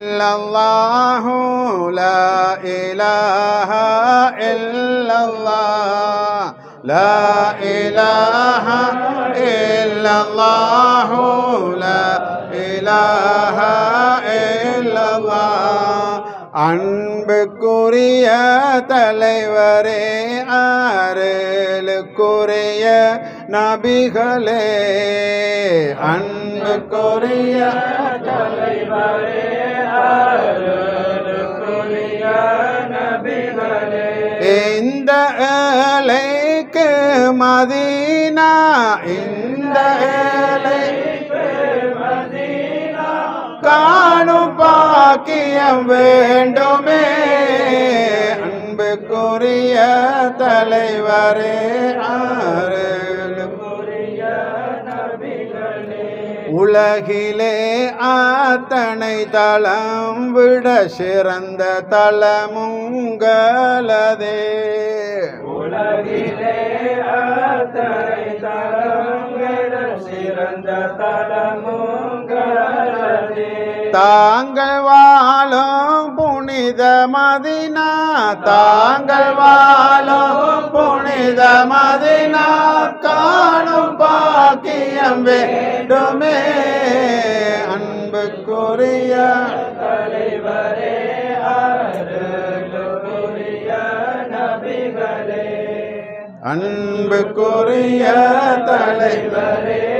إلا الله لا إله إلا الله لا إله إلا الله لا إله إلا الله அன்புக்குரிய தலைவரே ஆறுலுக்குரிய நபிகளே அன்புக்குரிய இந்த ஏழைக்கு மதீனா இந்த ஏழைக்கு காணும் பாக்கியம் வேண்டுமே. அன்புக்குரிய தலைவரே ஆறு உலகிலே ஆத்தனை தளம் விட சிறந்த தளமுங்களதே உலகிலே அத்தனை தலங்கள் சிறந்த தலமுங்களே தாங்கள் வாழும் புனித மதினா தாங்கள் வாழும் புனித மதினா காணும் பாக்கியம் வேண்டுமே. அன்புக்குரிய தலைவரே அன்புக்குரிய தலைவர்.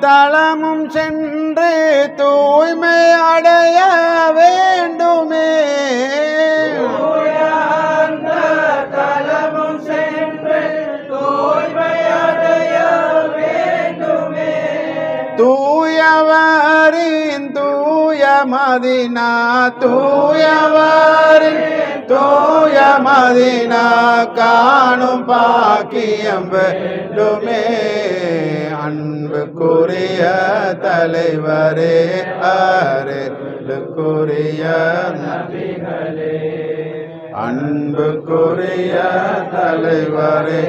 தளமும் சென்று தூய்மை அடைய வேண்டுமே. தலமும் சென்று தூய்மையடைய வேண்டுமே. தூயவரின் தூய மதினா தூயவரின் தூய மதினா காணும் பாக்கியம் வேண்டுமே. அன்புக்குரிய தலைவரே அருளுக்குரிய அன்புக்குரிய தலைவரே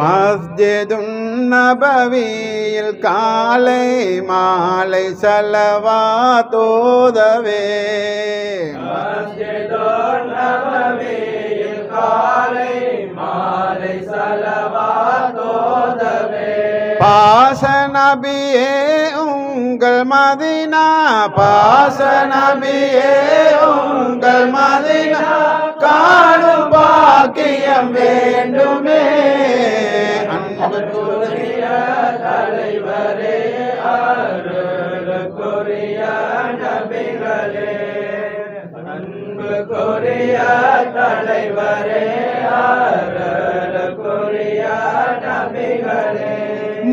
மஸ்ஜிதும் நபவியில் காலை மாலை செலவா தோதவே. மஸ்ஜிதும் நபவியில் காலை பாச நபியே உங்கள் மதினா பாச நபியே உங்கள் மதினா காணும் பாக்கியம் வேண்டுமே. அன்பு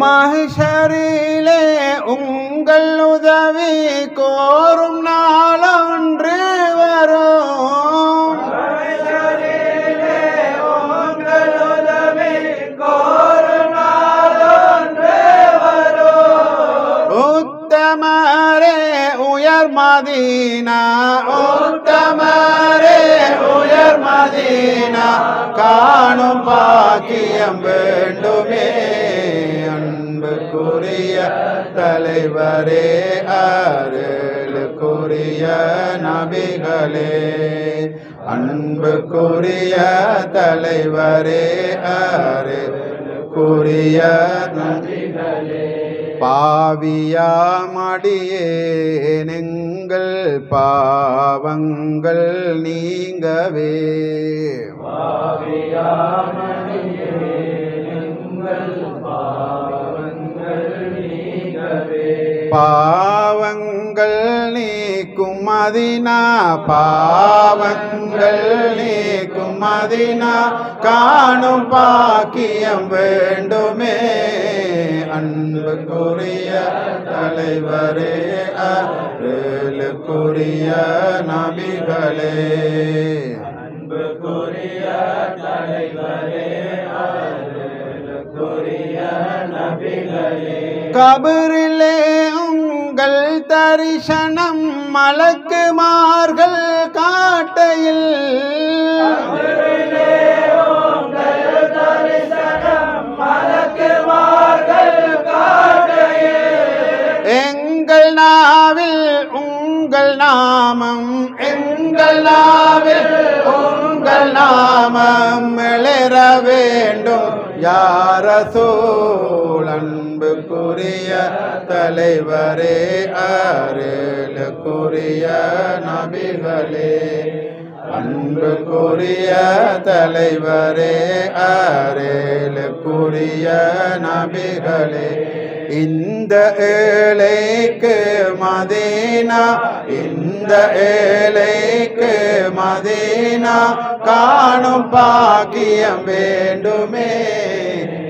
மகிஷரிலே உங்கள் உதவி கோரும் நாளொன்று வரும். உத்தமரே உயர் மதீனா. உத்தமரே உயர் மதீனா. காணும் பாக்கியம் வேண்டுமே. அன்புக்குரிய தலைவரே அருளுக்குரிய நபிகளே. அன்புக்குரிய தலைவரே அருளுக்குரிய நபிகளே. பாவியாமடியே நெங்கள் பாவங்கள் நீங்கவே. பாவியாமணியே பாவங்கள் நீக்கும் மதினா பாவங்கள் நீக்கும் மதினா காணும் பாக்கியம் வேண்டுமே. அன்புக்குரிய தலைவரே அருளுக்குரிய நபிகளே. அன்புக்குரிய தலைவரே அருளுக்குரிய நபிகளே. கபரிலே தரிசனம் மலக்குமார்கள் காட்டையில். எங்கள் நாவில் உங்கள் நாமம் எங்கள் நாவில் உங்கள் நாமம் மிளற வேண்டும். யார அன்புக்குரிய தலைவரே அருளுக்குரிய நபிகளே. அன்புக்குரிய தலைவரே அருளுக்குரிய நபிகளே. இந்த ஏழைக்கு மதீனா இந்த ஏழைக்கு மதீனா காணும் பாக்கியம் வேண்டுமே.